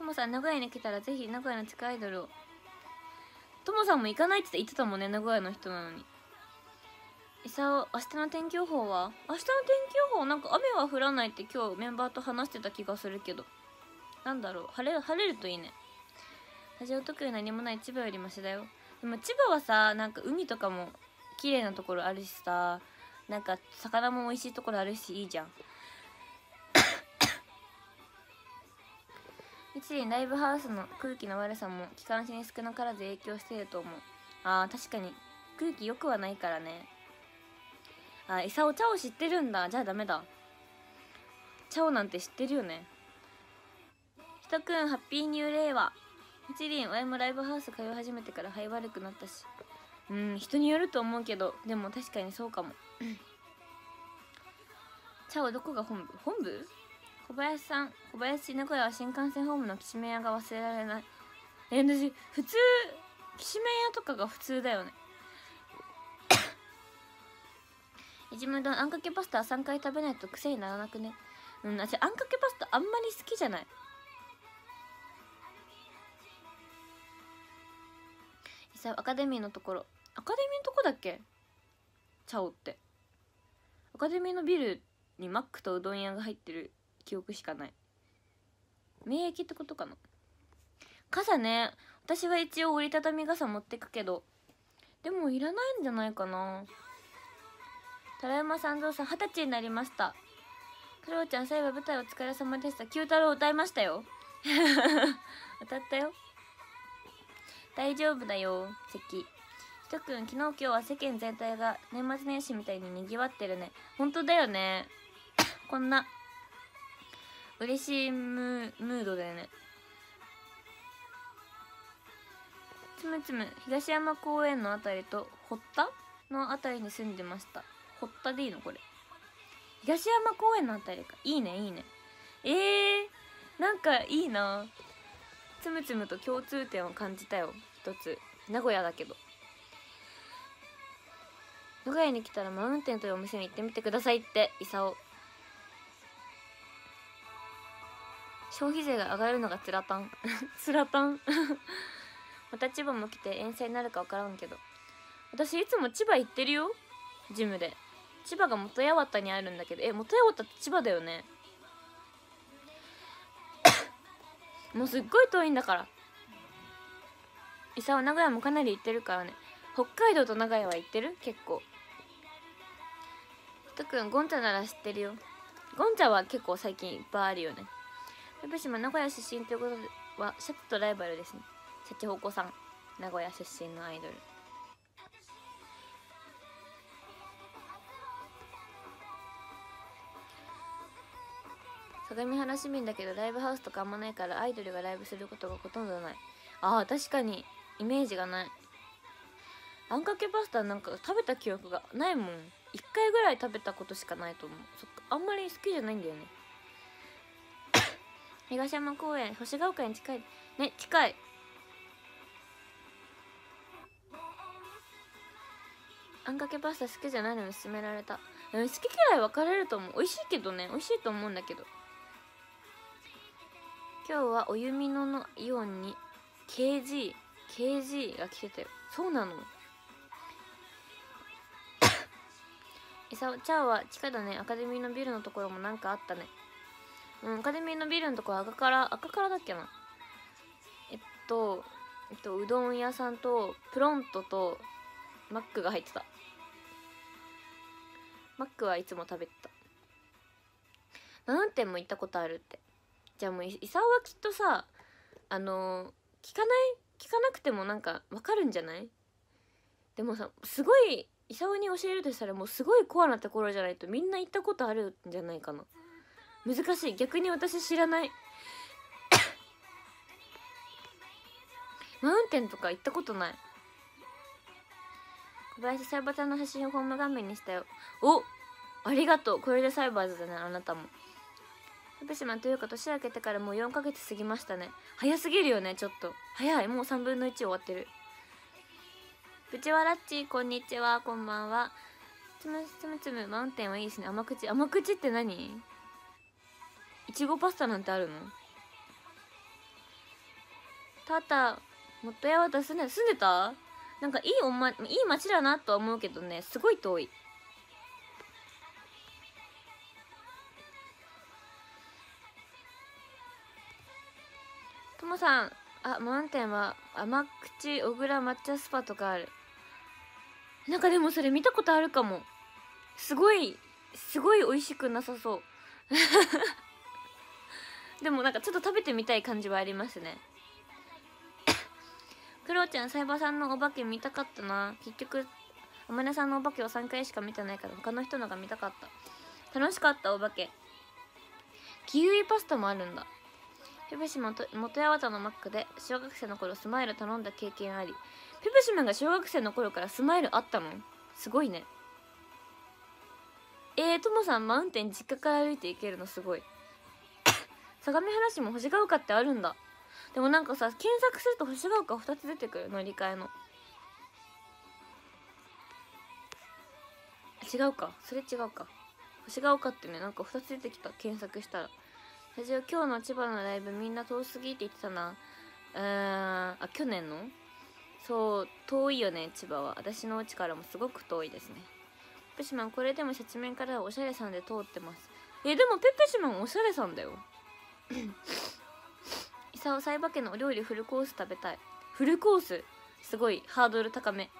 A: ともさん名古屋に来たらぜひ名古屋の地下アイドルを。ともさんも行かないって言ってたもんね名古屋の人なのに。いさお明日の天気予報は？明日の天気予報なんか雨は降らないって今日メンバーと話してた気がするけど。なんだろう晴れ晴れるといいね。ラジオ特に何もない千葉よりマシだよ。でも千葉はさなんか海とかも綺麗なところあるしさなんか魚も美味しいところあるしいいじゃん。一輪ライブハウスの空気の悪さも気管支に少なからず影響してると思う。あー確かに。空気良くはないからね。あイサオチャオ知ってるんだ。じゃあダメだ。チャオなんて知ってるよね。ひとくんハッピーニューレイは。一輪親もライブハウス通い始めてから肺悪くなったし。うん人によると思うけどでも確かにそうかも。チャオどこが本部？本部？小林さん小林名古屋は新幹線ホームのきしめん屋が忘れられない。え私普通きしめん屋とかが普通だよね。一ム丼あんかけパスタは3回食べないと癖にならなくね。うん私あんかけパスタあんまり好きじゃない。さアカデミーのところ。アカデミーのとこだっけ？チャオって。アカデミーのビルにマックとうどん屋が入ってる記憶しかない。免疫ってことかな。傘ね。私は一応折りたたみ傘持ってくけど。でもいらないんじゃないかな。寺山三蔵さん二十歳になりました。クロちゃんそういえば舞台お疲れ様でした。九太郎歌いましたよ。[laughs] 歌ったよ。大丈夫だよ関。ひとくん昨日今日は世間全体が年末年始みたいににぎわってるね。本当だよね。こんな。嬉しいムードだよね。つむつむ東山公園のあたりと堀田のあたりに住んでました。堀田でいいのこれ。東山公園のあたりか。いいねいいね。えー、なんかいいな。つむつむと共通点を感じたよ。一つ。名古屋だけど。名古屋に来たらマウンテンというお店に行ってみてくださいってイ消費税が上がるのがつらたん。[laughs] つらたん？[laughs] また千葉も来て遠征になるか分からんけど。私いつも千葉行ってるよ。ジムで。千葉が元八幡にあるんだけど。え元八幡って千葉だよね？[coughs] もうすっごい遠いんだから。伊沢名古屋もかなり行ってるからね。北海道と名古屋は行ってる？結構。ひとくんゴンチャなら知ってるよ。ゴンチャは結構最近いっぱいあるよね。福島名古屋出身ということはシャツとライバルですね。シャチホコさん名古屋出身のアイドル。相模原市民だけどライブハウスとかあんまないからアイドルがライブすることがほとんどない。ああ確かに。イメージがない。あんかけパスタなんか食べた記憶がないもん。1回ぐらい食べたことしかないと思う。そっかあんまり好きじゃないんだよね。東山公園星ヶ丘に近いね近い。あんかけパスタ好きじゃないのに勧められた。好き嫌い分かれると思う。美味しいけどね。美味しいと思うんだけど。今日はお弓ののイオンに KG KG が来てたよ。そうなの。[laughs] えさチャーは地下だね。アカデミーのビルのところもなんかあったねうんアカデミーのビルのところ赤から赤からだっけな。えっとえっとうどん屋さんとプロントとマックが入ってた。マックはいつも食べてた。何店も行ったことあるって。じゃあもう伊沢はきっとさあの聞かない聞かなくてもなんかわかるんじゃない？でもさすごい伊沢に教えるとしたらもうすごいコアなところじゃないとみんな行ったことあるんじゃないかな。難しい。逆に私知らない。マウンテンとか行ったことない。小林サイバーちゃんの写真をホーム画面にしたよ。おありがとう。これでサイバーズだね。あなたも。福島というか年明けてからもう4ヶ月過ぎましたね。早すぎるよねちょっと。早い。もう3分の1終わってる。プチワラッチこんにちは。こんばんは。つむつむつむ。マウンテンはいいですね。甘口。甘口って何？いちごパスタなんてあるの？たた元八幡住んで住んでた？なんかいいおまいい街だなとは思うけどねすごい遠い。ともさんあマウンテンは甘口小倉抹茶スパとかある。なんかでもそれ見たことあるかも。すごいすごい美味しくなさそう。でもなんかちょっと食べてみたい感じはありますね。[coughs] クロちゃんサイバーさんのお化け見たかったな。結局おまねさんのお化けを3回しか見てないから他の人のが見たかった。楽しかったお化け。キウイパスタもあるんだ。ペペシマと元八幡のマックで小学生の頃スマイル頼んだ経験あり。ペペシマンが小学生の頃からスマイルあったのすごいね。えー、ともさんマウンテン実家から歩いて行けるのすごい。相模原市も星ヶ丘ってあるんだ。でもなんかさ検索すると星ヶ丘2つ出てくる乗り換えの。違うか。それ違うか。星ヶ丘ってねなんか2つ出てきた。検索したら。スタジオ今日の千葉のライブみんな遠すぎって言ってたな。うーんあ去年の？そう遠いよね千葉は。私の家からもすごく遠いですね。ペペシマンこれでも説明からおしゃれさんで通ってます。えでもペペシマンおしゃれさんだよ。[clears throat] 伊沢サイバ家のお料理フルコース食べたい。フルコース？すごいハードル高め。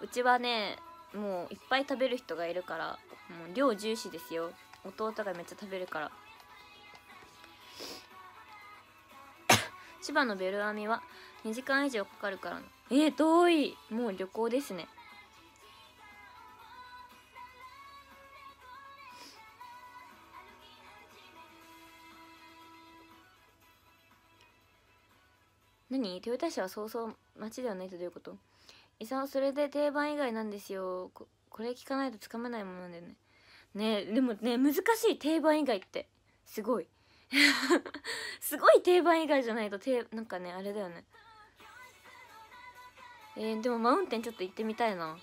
A: うちはねもういっぱい食べる人がいるからもう量重視ですよ。弟がめっちゃ食べるから。[clears throat] 千葉のベルアミは2時間以上かかるから。えー、遠い。もう旅行ですね。何？豊田市はそうそう町ではないとどういうこと？いさそれで定番以外なんですよ。これ聞かないとつかめないものなんだよね。ねでもね難しい定番以外って。すごい。[laughs] すごい定番以外じゃないとてなんかねあれだよね。えー、でもマウンテンちょっと行ってみたいな。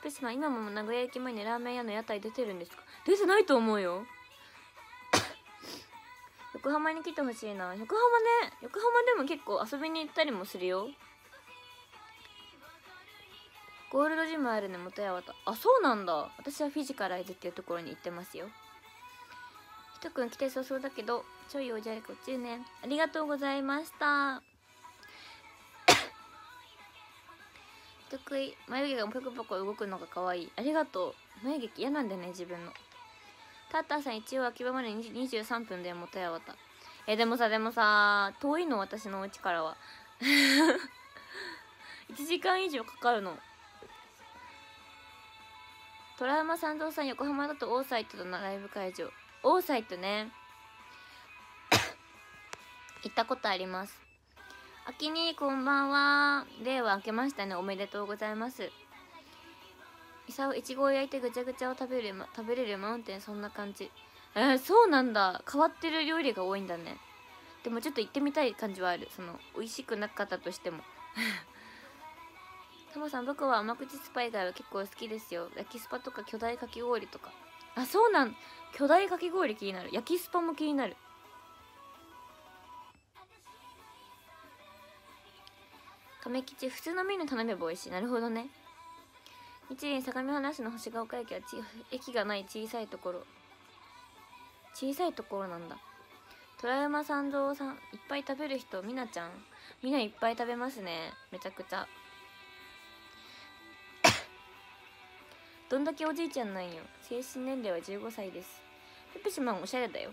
A: 福島今も名古屋駅前にラーメン屋の屋台出てるんですか？出てないと思うよ。横浜に来てほしいな。横浜ね。横浜でも結構遊びに行ったりもするよ。ゴールドジムあるね元八幡あそうなんだ。私はフィジカライズっていうところに行ってますよ。ひとくん来てそうそうだけどちょいおじゃれこっちね。ありがとうございました。得意眉毛がポコポコ動くのが可愛い。ありがとう。眉毛嫌なんだよね自分の。タッタさん一応秋葉まで23分で元八幡えでもさでもさ遠いの私のお家からは。[laughs] 1時間以上かかるの。トラウマ三蔵さん横浜だとオーサイトのライブ会場。オーサイトね。[coughs] 行ったことあります。秋にこんばんは。令和明けましたね。おめでとうございます。いさおいちごを焼いてぐちゃぐちゃを食べる、ま、食べれるマウンテンそんな感じ。えー、そうなんだ。変わってる料理が多いんだね。でもちょっと行ってみたい感じはある。その美味しくなかったとしても。[laughs] タモさん僕は甘口スパイガーは結構好きですよ。焼きスパとか巨大かき氷とか。あそうなん。巨大かき氷気になる。焼きスパも気になる。亀吉普通のメニュー頼めば美味しい。なるほどね。日輪相模原市の星ヶ丘駅は駅がない小さいところ。小さいところなんだ。トラウマ三蔵さんいっぱい食べる人みなちゃん。みないっぱい食べますね。めちゃくちゃ。[coughs] どんだけおじいちゃんなんよ。精神年齢は15歳です。ペプシマンおしゃれだよ。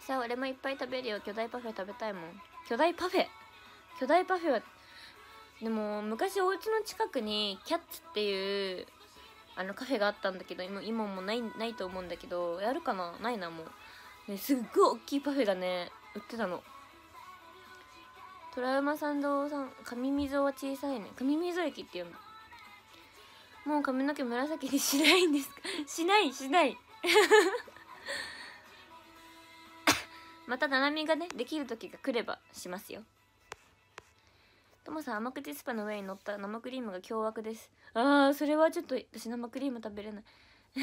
A: さあ俺もいっぱい食べるよ。巨大パフェ食べたいもん。巨大パフェ？巨大パフェはでも昔お家の近くにキャッツっていうあのカフェがあったんだけど今今もないないと思うんだけどやるかな？ないなもう、ね、すっごい大きいパフェがね。売ってたの。トラウマさん堂さん上溝は小さいね。上溝駅っていうのもう髪の毛紫にしないんですか？しないしない。[laughs] また七海がねできる時が来ればしますよ。ともさん甘口スパの上に乗った生クリームが凶悪です。あーそれはちょっと私生クリーム食べれない。[laughs]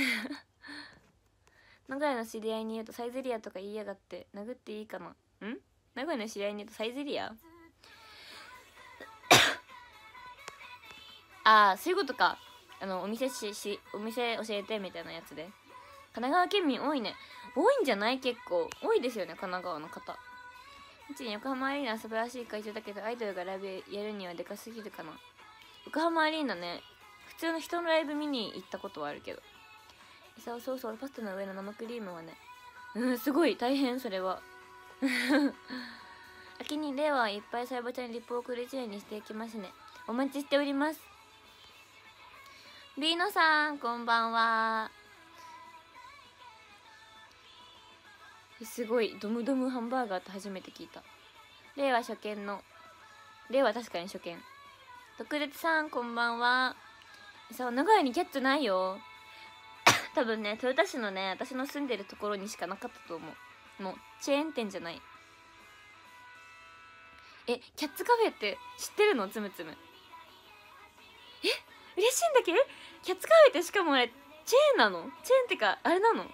A: 名古屋の知り合いに言うとサイゼリアとか言いやがって殴っていいかな。ん？名古屋の知り合いに言うとサイゼリア？[laughs] ああそういうことか。あのお店ししお店教えてみたいなやつで。神奈川県民多いね。多いんじゃない？結構。多いですよね神奈川の方うちに横浜アリーナは素晴らしい会場だけどアイドルがライブやるにはでかすぎるかな。横浜アリーナね普通の人のライブ見に行ったことはあるけど。そうそうそうパスタの上の生クリームはね。うんすごい大変それは。[laughs] 秋に令和いっぱいサイバちゃんにリップをくれちゃいにしていきますね。お待ちしております。ビーノさんこんばんは。すごいドムドムハンバーガーって初めて聞いた。令和初見の令和確かに初見。特別さんこんばんは。さ名古屋にキャッツないよ。[coughs] 多分ね豊田市のね私の住んでるところにしかなかったと思う。もうチェーン店じゃない。えキャッツカフェって知ってるの？つむつむ。え嬉しいんだけ？どキャッツカフェってしかもあれチェーンなの？チェーンってかあれなの？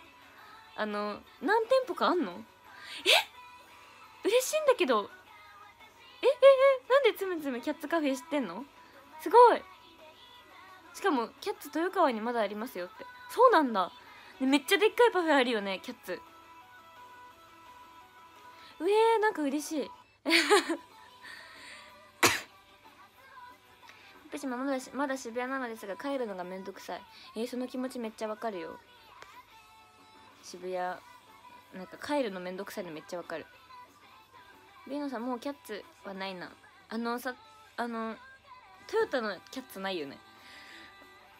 A: あの何店舗かあんの？え？嬉しいんだけど。えええなんでつむつむキャッツカフェ知ってんの？すごい。しかもキャッツ豊川にまだありますよって。そうなんだ、めっちゃでっかいパフェあるよねキャッツ。うえー、なんか嬉しい。[laughs] 福島まだまだ渋谷なのですが帰るのがめんどくさい。えー、その気持ちめっちゃわかるよ。渋谷なんか帰るのめんどくさいのめっちゃわかる。ビーノさんもうキャッツはないな。あのさあのトヨタのキャッツないよね。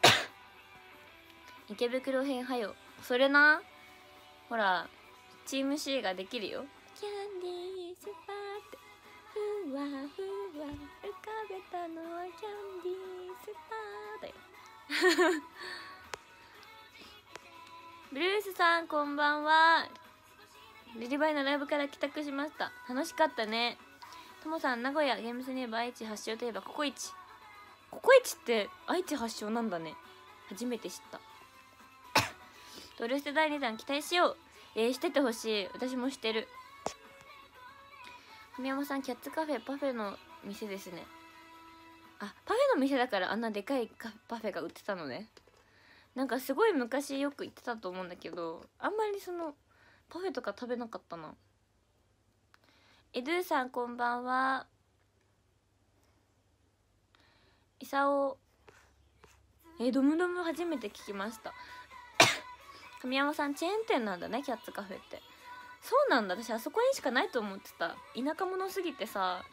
A: [coughs] 池袋編はよそれな。ほらチーム C ができるよ。キャンディースパーってふわふわ浮かべたのはキャンディースパーだよブルースさんこんばんは。リリバイのライブから帰宅しました。楽しかったね。ともさん名古屋ゲームスネーブ愛知発祥といえばココイチ。ココイチって愛知発祥なんだね。初めて知った。[coughs] ドルステ第2弾期待しよう。えー、しててほしい。私もしてる。神山さんキャッツカフェパフェの店ですね。あパフェの店だからあんなでかいパフェが売ってたのねなんかすごい昔よく行ってたと思うんだけどあんまりそのパフェとか食べなかったな。エドゥさんこんばんは。イサオ。えドムドム初めて聞きました。[laughs] 神山さんチェーン店なんだねキャッツカフェって。そうなんだ。私あそこにしかないと思ってた。田舎者すぎてさ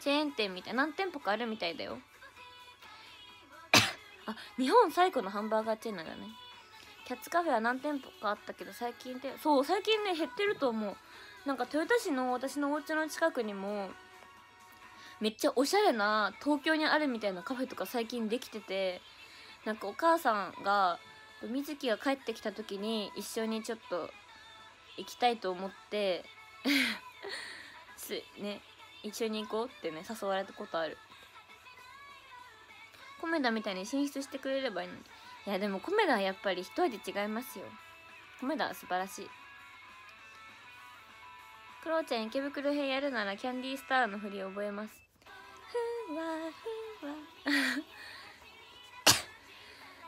A: チェーン店みたい何店舗かあるみたいだよ。あ日本最古のハンバーガーチェーンなんだね。キャッツカフェは何店舗かあったけど最近でそう最近ね減ってると思う。なんか豊田市の私のお家の近くにもめっちゃおしゃれな東京にあるみたいなカフェとか最近できててなんかお母さんが水木が帰ってきた時に一緒にちょっと行きたいと思って [laughs] すね。一緒に行こうってね誘われたことある。コメダみたいに進出してくれればいいのに。いやでもコメダはやっぱり一味違いますよ。コメダは素晴らしい。クロちゃん池袋編やるならキャンディースターの振り覚えます。ふわふわ。[laughs]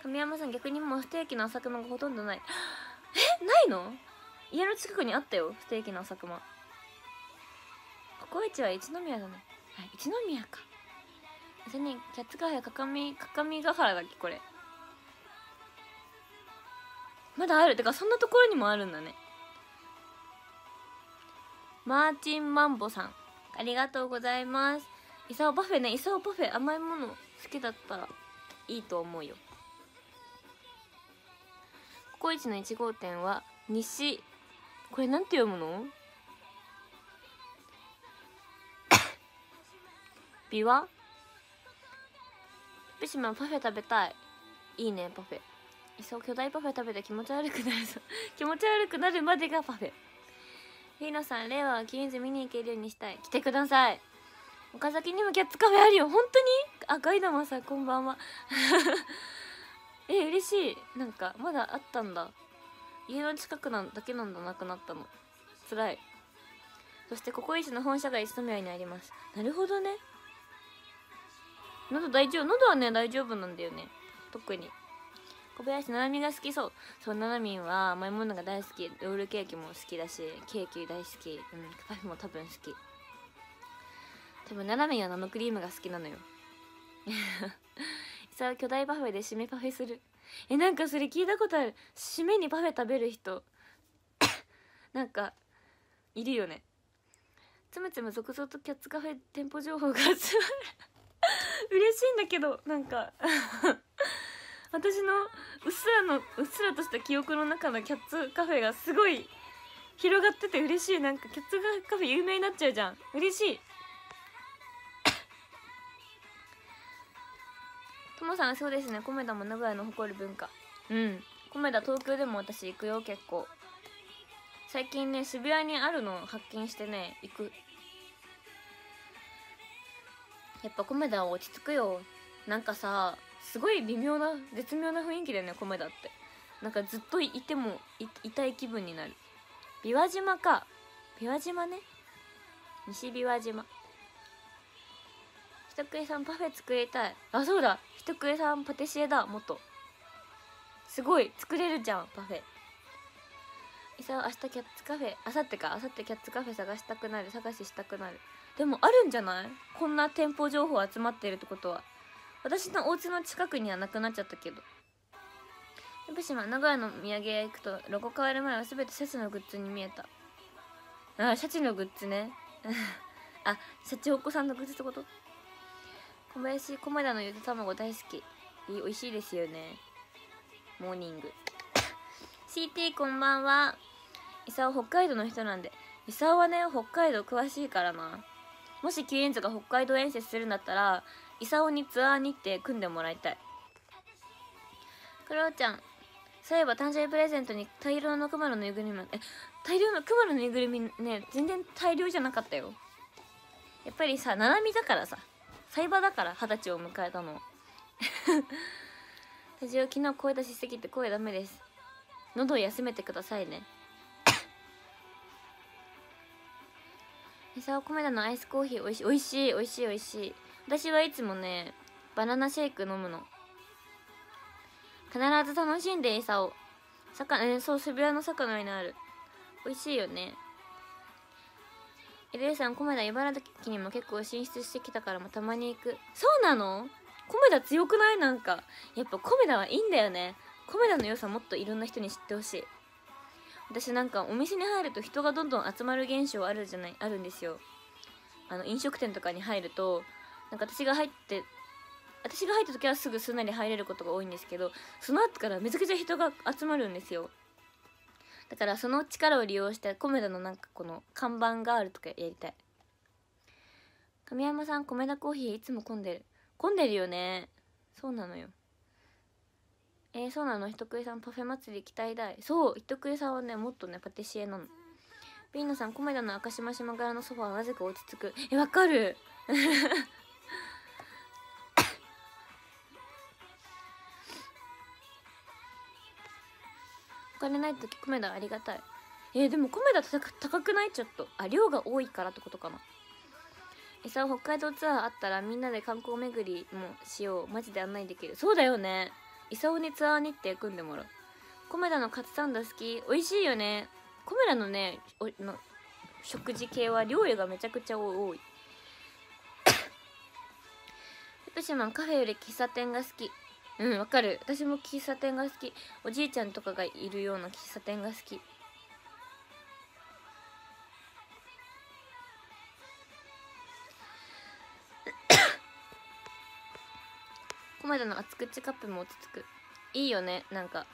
A: 神山さん逆にもうステーキの浅熊がほとんどない。えないの？家の近くにあったよステーキの浅熊ココイチは一宮だね。はい一宮か。それにキャッツカフェかかみかかみが原だっけこれ。まだある。てかそんなところにもあるんだね。マーチンマンボさん。ありがとうございます。イサオパフェね。イサオパフェ甘いもの好きだったらいいと思うよ。ココイチの1号店は西。これなんて読むの？ビワ？福島パフェ食べたい。いいねパフェ。いそう巨大パフェ食べて気持ち悪くなるぞ。[laughs] 気持ち悪くなるまでがパフェ。フィーノさん令和はキリンズ見に行けるようにしたい。来てください。岡崎にもキャッツカフェあるよ。本当に？あガイダマさんこんばんは。[laughs] え嬉しい。なんかまだあったんだ。家の近くなんだけなんだなくなったの。辛い。そしてココイチの本社が一宮にあります。なるほどね。喉大丈夫？喉はね大丈夫なんだよね。特に。小林ななみが好きそう。そうななみは甘いものが大好き。ロールケーキも好きだしケーキ大好き。うんパフェも多分好き。多分ななみんは生クリームが好きなのよ。[laughs] さあ巨大パフェで締めパフェする。えなんかそれ聞いたことある。締めにパフェ食べる人。[coughs] なんかいるよね。つむつむ続々とキャッツカフェ店舗情報が集まる。[laughs] 嬉しいんだけどなんか [laughs] 私のうっすらのうっすらとした記憶の中のキャッツカフェがすごい広がってて嬉しい。なんかキャッツカフェ有名になっちゃうじゃん。嬉しい。[laughs] ともさんそうですね。コメダも名古屋の誇る文化。うん。コメダ東京でも私行くよ結構。最近ね渋谷にあるのを発見してね行くやっぱコメダは落ち着くよ。なんかさすごい微妙な絶妙な雰囲気だよねコメダって。なんかずっといてもいいたい気分になる。琵琶島か。琵琶島ね。西琵琶島。人食いさんパフェ作りたい。あそうだ。人食いさんパティシエだ。元。すごい作れるじゃんパフェ。いさ明日キャッツカフェ。あさってか。あさってキャッツカフェ探したくなる。探ししたくなる。でもあるんじゃない？こんな店舗情報集まってるってことは。私のお家の近くにはなくなっちゃったけど。福島名古屋の土産屋行くとロゴ変わる前は全てシャチのグッズに見えた。あシャチのグッズね。[laughs] あシャチお子さんのグッズってこと？小林米田のゆで卵大好き。美味しいですよね。モーニング。[laughs] CT こんばんは。伊沢北海道の人なんで。伊沢はね北海道詳しいからな。もしキリンズが北海道遠征するんだったら伊沢にツアー日程組んでもらいたい。クロちゃんそういえば誕生日プレゼントに大量のクマのぬいぐるみえ大量のクマのぬいぐるみね全然大量じゃなかったよ。やっぱりさななみだからさサイバーだから二十歳を迎えたの。[laughs] スタジオ昨日声出しすぎて声ダメです。喉を休めてくださいね。餌を米田のアイスコーヒーおいしいおいしいおいしいおいしい。私はいつもねバナナシェイク飲むの。必ず楽しんで餌を。坂えそう渋谷の坂の上にある。美味しいよね。LA さん米田茨城にも結構進出してきたからもたまに行く。そうなの？米田強くない？なんか。やっぱ米田はいいんだよね。米田の良さもっといろんな人に知ってほしい。私なんかお店に入ると人がどんどん集まる現象あるじゃないあるんですよ。あの飲食店とかに入るとなんか私が入って私が入った時はすぐすんなり入れることが多いんですけどその後からめちゃくちゃ人が集まるんですよ。だからその力を利用して米田のなんかこの看板があるとかやりたい。神山さん米田コーヒーいつも混んでる。混んでるよね。そうなのよ。えー、そうなの？人食いさんパフェ祭り期待大そう人食いさんはねもっとねパティシエなの。ピーナさん米田の赤島島柄のソファーはなぜか落ち着く。えわかる？[laughs] お金ない時米田ありがたい。えー、でも米田高くない？ちょっと。あ量が多いからってことかな。餌を北海道ツアーあったらみんなで観光巡りもしよう。マジで案内できる。そうだよね。磯にツアー日程組んでもらう。米田のカツサンド好き。美味しいよね。米田のねの食事系は料理がめちゃくちゃ多い。ペプシマンカフェより喫茶店が好き。うんわかる。私も喫茶店が好き。おじいちゃんとかがいるような喫茶店が好き米田の厚口カップも落ち着く。いいよね。なんか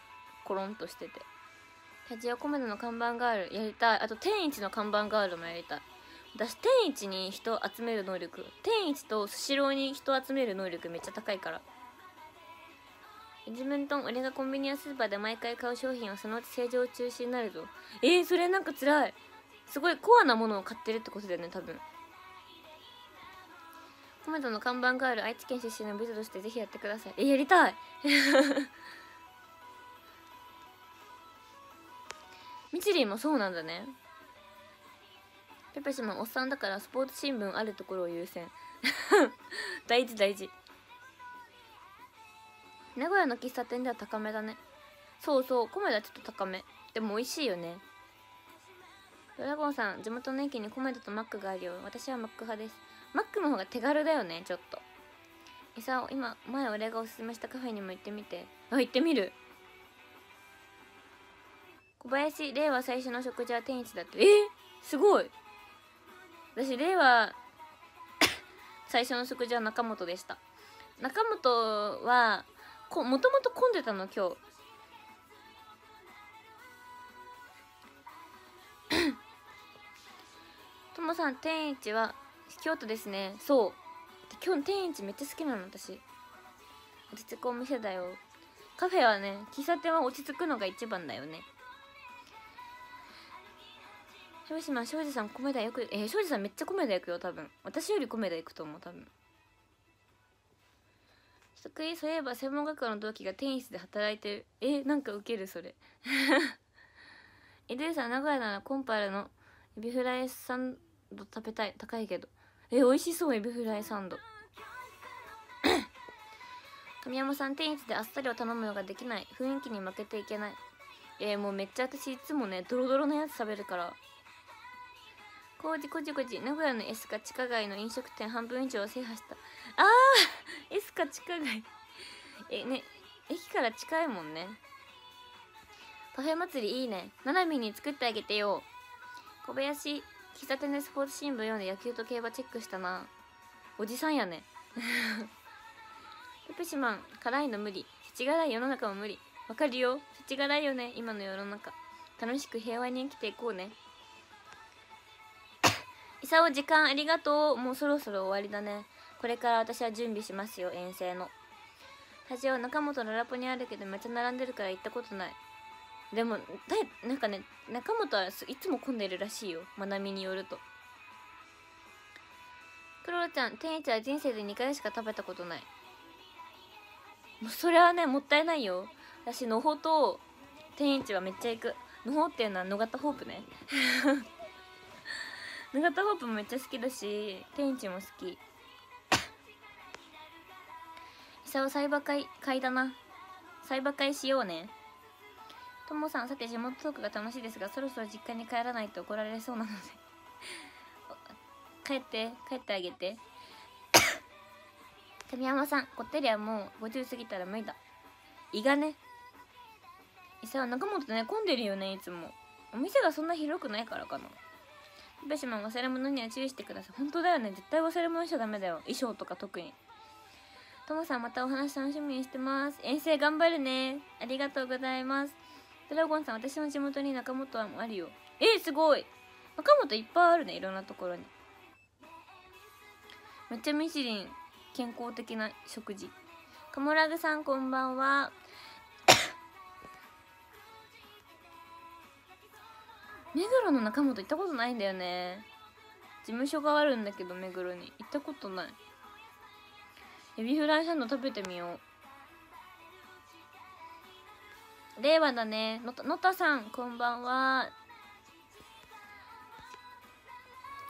A: コロンとしてて。タジオ米田の看板ガールやりたい。あと天一の看板ガールもやりたい。私天一に人集める能力。天一とスシローに人集める能力めっちゃ高いから。自分と俺がコンビニやスーパーで毎回買う商品はそのうち正常中止になるぞ。えー、それなんか辛い。すごいコアなものを買ってるってことだよね多分。コメントの看板ガール愛知県出身の部女としてぜひやってください。えやりたい。みちりんもそうなんだね。ペペシもおっさんだからスポーツ新聞あるところを優先。[laughs] 大事大事。名古屋の喫茶店では高めだね。そうそう。米田ちょっと高め。でも美味しいよね。ドラゴンさん地元の駅に米田とマックがあるよ。私はマック派です。マックの方が手軽だよねちょっと。えさ今前俺がおすすめしたカフェにも行ってみて。あ行ってみる？小林令和最初の食事は天一だってえ？ー、すごい。私令和 [coughs] 最初の食事は中本でした。中本はこもともと混んでたの今日。[coughs] ともさん天一は京都ですね。そう。今日天一めっちゃ好きなの私。落ち着くお店だよ。カフェはね喫茶店は落ち着くのが一番だよね。広島庄司さんコメダよくえー、庄司さんめっちゃコメダ行くよ多分。私よりコメダ行くと思う多分。得意そういえば専門学校の同期がデニーズで働いてるえなんかウケるそれ。エドゥさん名古屋ならコンパルの？エビフライサンド食べたい。高いけど。え美味しそうエビフライサンド。[coughs] 神山さんデニーズであっさりを頼むのができない。雰囲気に負けていけない。えー、もうめっちゃ私いつもねドロドロのやつ食べるから。こうじこじこじ。名古屋のエスカ地下街の飲食店半分以上を制覇した。あーエスカ地下街。えね駅から近いもんね。パフェ祭りいいね。ななみに作ってあげてよ。小林。喫茶店でスポーツ新聞読んで野球と競馬チェックしたな。おじさんやね。[laughs] ペプシマン辛いの無理。世知辛い世の中も無理。わかるよ。世ちがないよね今の世の中。楽しく平和に生きていこうね。いさお時間ありがとう。もうそろそろ終わりだね。これから私は準備しますよ遠征の。スタジオ中本のラポにあるけどめっちゃ並んでるから行ったことない。でもだなんかね中本はいつも混んでるらしいよ。まなみによると。クロロちゃん天一は人生で2回しか食べたことない。もうそれはねもったいないよ。私のほと天一はめっちゃ行く。のほっていうのは野方ホープね。[laughs] 野方ホープもめっちゃ好きだし天一も好き。久をサイバー会会だな。サイバー会しようね。ともさんさて地元トークが楽しいですがそろそろ実家に帰らないと怒られそうなので。[laughs] 帰って帰ってあげて。[coughs] 神山さんこってりはもう50過ぎたら無理だ。胃がね。さ中本ね混んでるよねいつも。お店がそんな広くないからかな。ベシマン忘れ物には注意してください。本当だよね。絶対忘れ物しちゃダメだよ。衣装とか特に。ともさんまたお話楽しみにしてます。遠征頑張るね。ありがとうございます。ドラゴンさん私の地元に中本はあるよ。えー、すごい。中本いっぱいあるねいろんなところに。めっちゃミシリン健康的な食事。カモラグさんこんばんは。[coughs] 目黒の中本行ったことないんだよね。事務所があるんだけど目黒に。行ったことない。エビフライサンド食べてみよう。令和だね。のたさんこんばんは。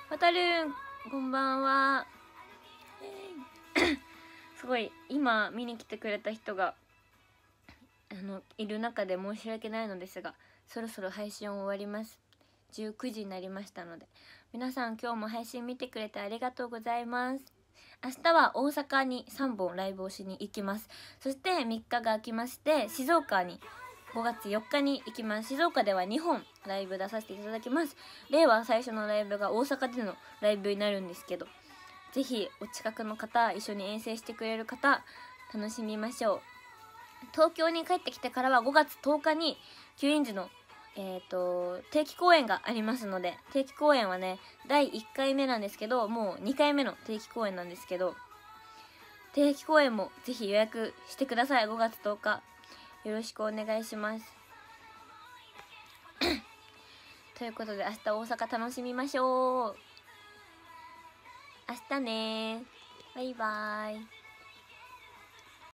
A: わたるんこんばんは。[coughs] すごい今見に来てくれた人があのいる中で申し訳ないのですがそろそろ配信を終わります。19時になりましたので。皆さん今日も配信見てくれてありがとうございます。明日は大阪に3本ライブをしに行きます。そして3日が空きまして静岡に5月4日に行きます。静岡では2本ライブ出させていただきます。令和最初のライブが大阪でのライブになるんですけどぜひお近くの方一緒に遠征してくれる方楽しみましょう。東京に帰ってきてからは5月10日に救援時のえーと、定期公演がありますので定期公演はね第1回目なんですけどもう2回目の定期公演なんですけど定期公演もぜひ予約してください。5月10日。よろしくお願いします。[coughs] ということで明日大阪楽しみましょう。明日ねバイバーイ。